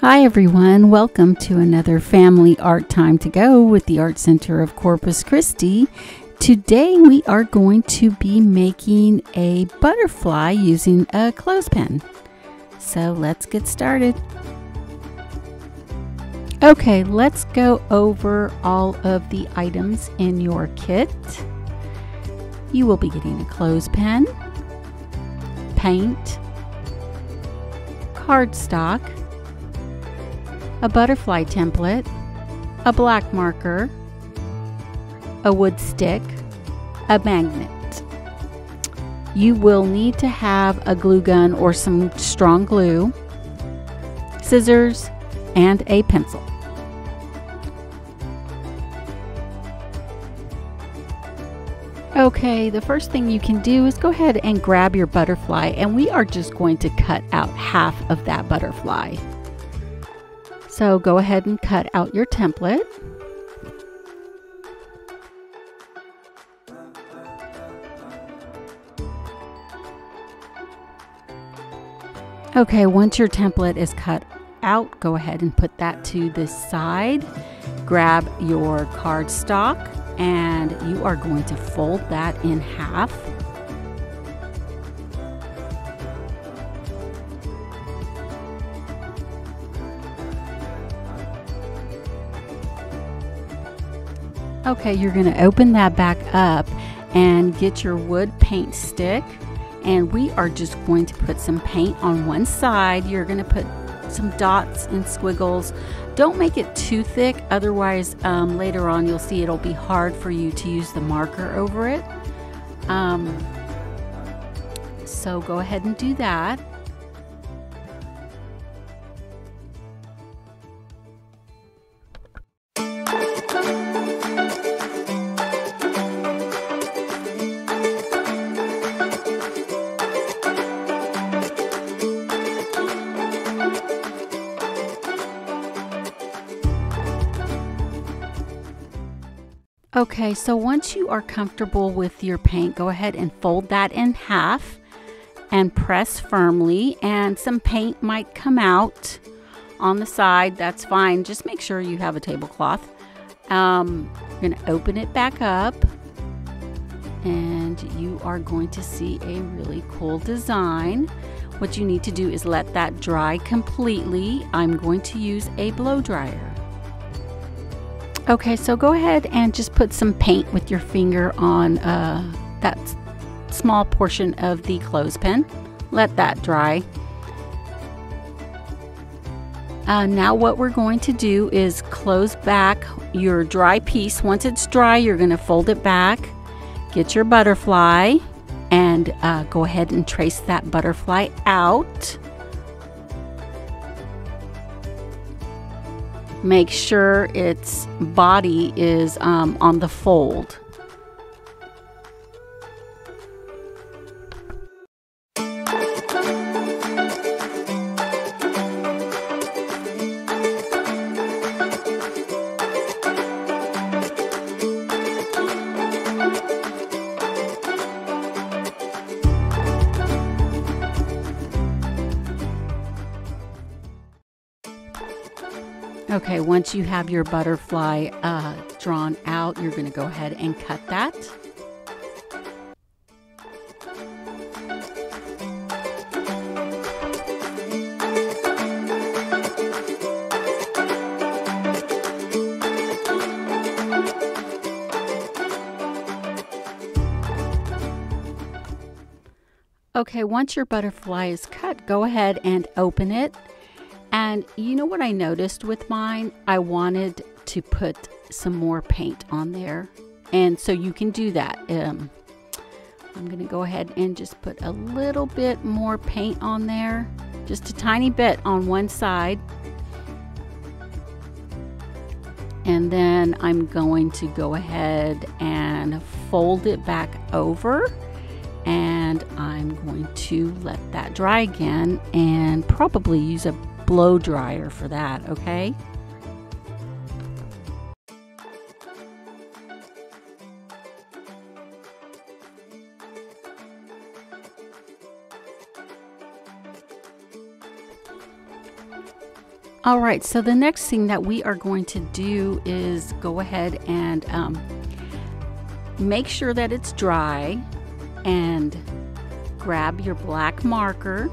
Hi, everyone. Welcome to another Family Art Time to Go with the Art Center of Corpus Christi. Today, we are going to be making a butterfly using a clothespin. So, let's get started. Okay, let's go over all of the items in your kit. You will be getting a clothespin, paint, cardstock, a butterfly template, a black marker, a wood stick, a magnet. You will need to have a glue gun or some strong glue, scissors, and a pencil. Okay, the first thing you can do is go ahead and grab your butterfly and we are just going to cut out half of that butterfly. So go ahead and cut out your template. Okay, once your template is cut out, go ahead and put that to the side. Grab your cardstock and you are going to fold that in half. Okay, you're going to open that back up and get your wood paint stick. And we are just going to put some paint on one side. You're going to put some dots and squiggles. Don't make it too thick, otherwise, um, later on you'll see it'll be hard for you to use the marker over it. Um, so go ahead and do that. Okay, so once you are comfortable with your paint, go ahead and fold that in half and press firmly and some paint might come out on the side. That's fine. Just make sure you have a tablecloth. Um, you're going to open it back up and you are going to see a really cool design. What you need to do is let that dry completely. I'm going to use a blow dryer. Okay, so go ahead and just put some paint with your finger on uh, that small portion of the clothespin. Let that dry. Uh, now what we're going to do is close back your dry piece. Once it's dry, you're going to fold it back, get your butterfly, and uh, go ahead and trace that butterfly out. Make sure its body is um, on the fold. Okay, once you have your butterfly uh, drawn out, you're going to go ahead and cut that. Okay, once your butterfly is cut, go ahead and open it and you know what I noticed with mine? I wanted to put some more paint on there. And so you can do that. Um, I'm going to go ahead and just put a little bit more paint on there. Just a tiny bit on one side. And then I'm going to go ahead and fold it back over and I'm going to let that dry again and probably use a blow dryer for that, okay? All right, so the next thing that we are going to do is go ahead and um, make sure that it's dry and grab your black marker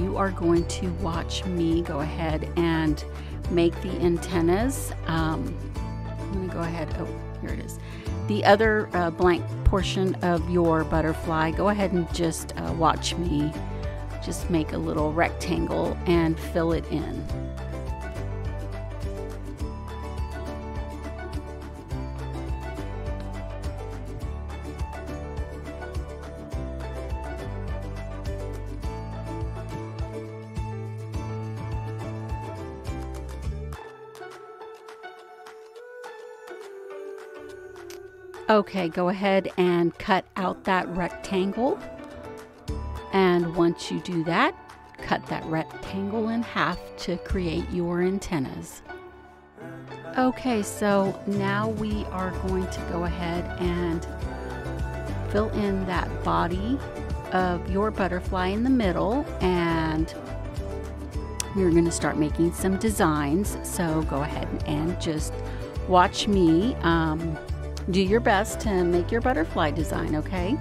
you are going to watch me go ahead and make the antennas. Um, I'm going to go ahead, oh, here it is. The other uh, blank portion of your butterfly, go ahead and just uh, watch me just make a little rectangle and fill it in. Okay, go ahead and cut out that rectangle. And once you do that, cut that rectangle in half to create your antennas. Okay, so now we are going to go ahead and fill in that body of your butterfly in the middle and we're going to start making some designs. So go ahead and just watch me um, do your best to make your butterfly design, okay?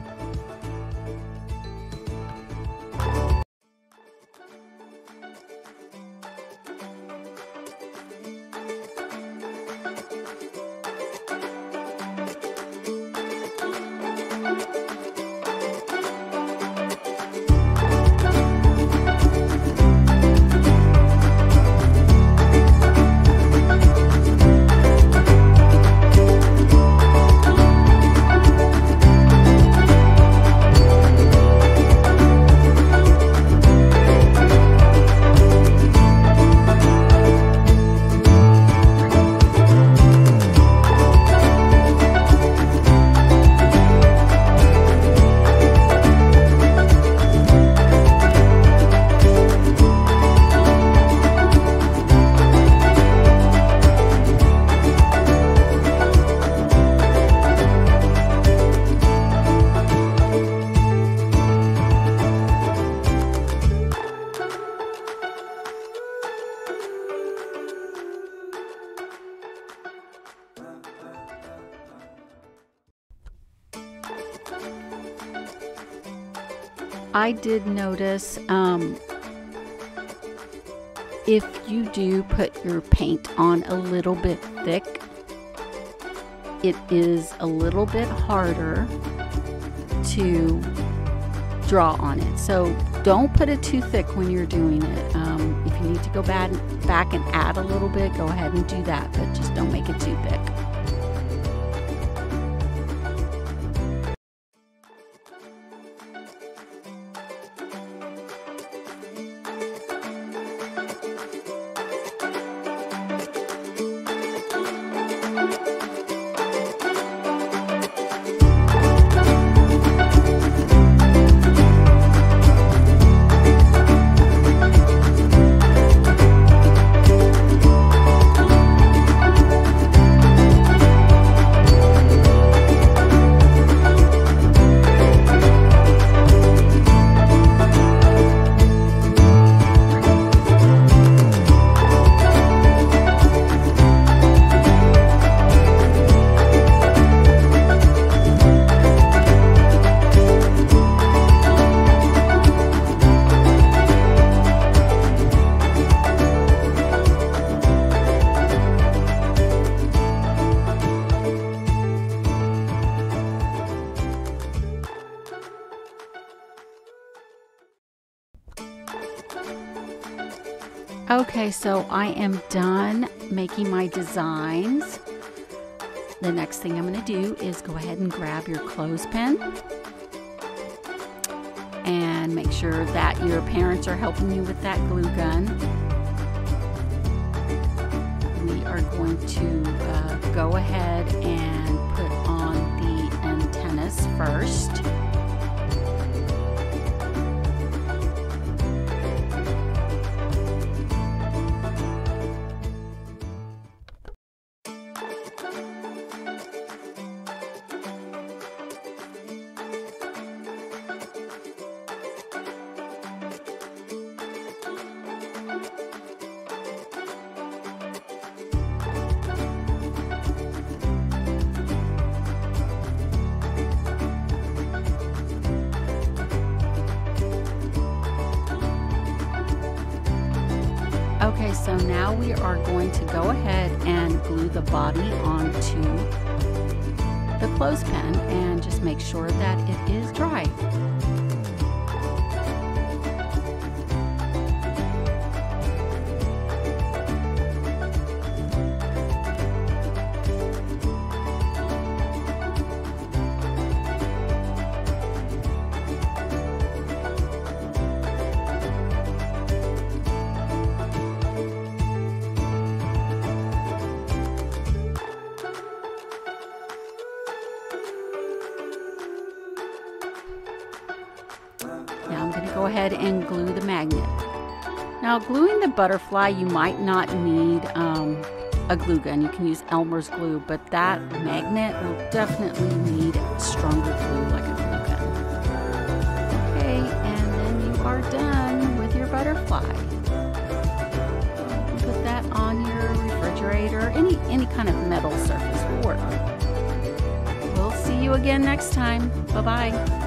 I did notice um, if you do put your paint on a little bit thick, it is a little bit harder to draw on it. So don't put it too thick when you're doing it. Um, if you need to go back, back and add a little bit, go ahead and do that, but just don't make it too thick. Okay, so I am done making my designs. The next thing I'm going to do is go ahead and grab your clothespin and make sure that your parents are helping you with that glue gun. We are going to uh, go ahead and put on the antennas first. So now we are going to go ahead and glue the body onto the clothespin and just make sure that it is dry. Go ahead and glue the magnet. Now gluing the butterfly, you might not need um, a glue gun. You can use Elmer's glue, but that magnet will definitely need stronger glue like a glue gun. Okay, and then you are done with your butterfly. Put that on your refrigerator, any, any kind of metal surface will work. We'll see you again next time. Bye-bye.